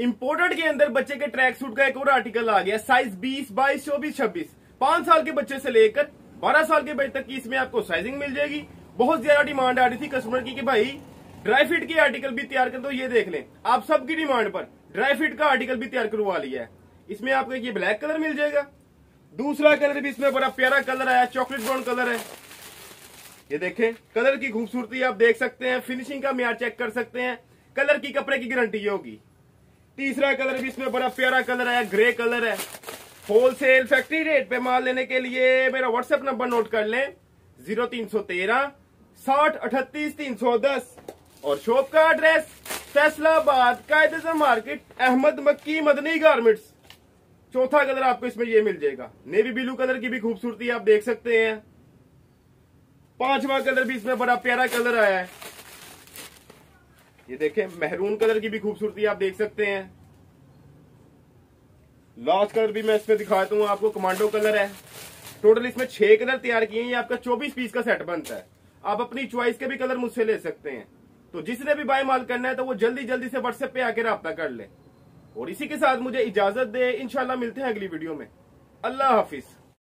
Imported के अंदर बच्चे के ट्रैक सूट का एक और आर्टिकल आ गया साइज़ 20, 22, 24, 26 पाँच साल के बच्चे से लेकर 12 साल के बच्चे तक की इसमें आपको साइजिंग मिल जाएगी। बहुत ज़्यादा डिमांड आ रही थी कस्टमर की कि भाई ड्राई फिट की आर्टिकल भी तैयार कर दो ये देख लें। आप सबकी डिमांड पर ड्राई फिट का आर्टिकल भी तैयार करवा लिया है। इसमें आपको ये ब्लैक कलर मिल जाएगा। दूसरा कलर भी इसमें बड़ा प्यारा कलर आया चॉकलेट ब्राउन कलर है। ये देखें कलर की खूबसूरती आप देख सकते हैं फिनिशिंग का म्यार चेक कर सकते हैं। कलर की कपड़े की गारंटी होगी। तीसरा कलर भी इसमें बड़ा प्यारा कलर है ग्रे कलर है। होलसेल फैक्ट्री रेट पे माल लेने के लिए मेरा व्हाट्सएप नंबर नोट कर लें। ज़ीरो तीन सौ तेरह, साठ अठतीस, तीन सौ दस। और शॉप का एड्रेस फैसलाबाद कायदे मार्केट अहमद मक्की, मदनी गारमेंट्स चौथा कलर आपको इसमें ये मिल जाएगा। नेवी ब्लू कलर की भी खूबसूरती आप देख सकते हैं। पांचवा कलर भी इसमें बड़ा प्यारा कलर आया है। ये देखें मेहरून कलर की भी खूबसूरती आप देख सकते हैं। लास्ट कलर भी मैं इसमें दिखाता हूँ, आपको कमांडो कलर है। टोटल इसमें छह कलर तैयार किए हैं, ये आपका चौबीस पीस का सेट बनता है। आप अपनी च्वाइस के भी कलर मुझसे ले सकते हैं। तो जिसने भी बाय माल करना है तो वो जल्दी जल्दी से व्हाट्सएप पे आके रहा कर ले। और इसी के साथ मुझे इजाज़त दे इनशाला मिलते हैं अगली वीडियो में। अल्लाह हाफिज।